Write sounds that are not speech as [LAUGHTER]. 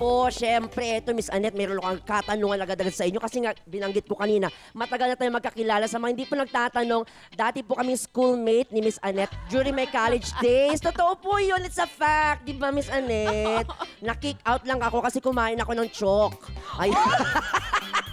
po, syempre, ito Miss Annette, meron akong katanungan agad-agad sa inyo kasi nga binanggit ko kanina, matagal na tayo magkakilala. Sa mga hindi po nagtatanong, dati po kami schoolmate ni Miss Annette during my college days. Totoo po yun, it's a fact. Di ba, Miss Annette? [LAUGHS] Na-kick out lang ako kasi kumain ako ng chalk. Ay. [LAUGHS]